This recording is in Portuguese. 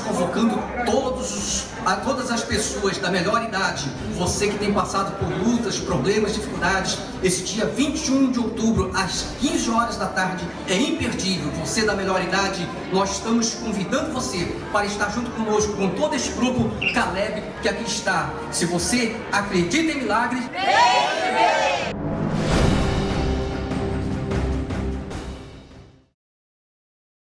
convocando todos a todas as pessoas da melhor idade, você que tem passado por lutas, problemas, dificuldades, esse dia 21 de outubro, às 15 horas da tarde, é imperdível. Você da melhor idade, nós estamos convidando você para estar junto conosco, com todo esse grupo Caleb que aqui está. Se você acredita em milagres, vem, vem.